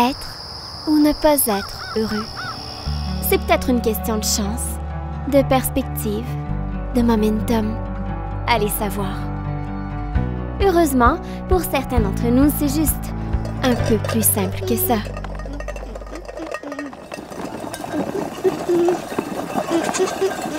Être ou ne pas être heureux. C'est peut-être une question de chance, de perspective, de momentum. Allez savoir. Heureusement, pour certains d'entre nous, c'est juste un peu plus simple que ça.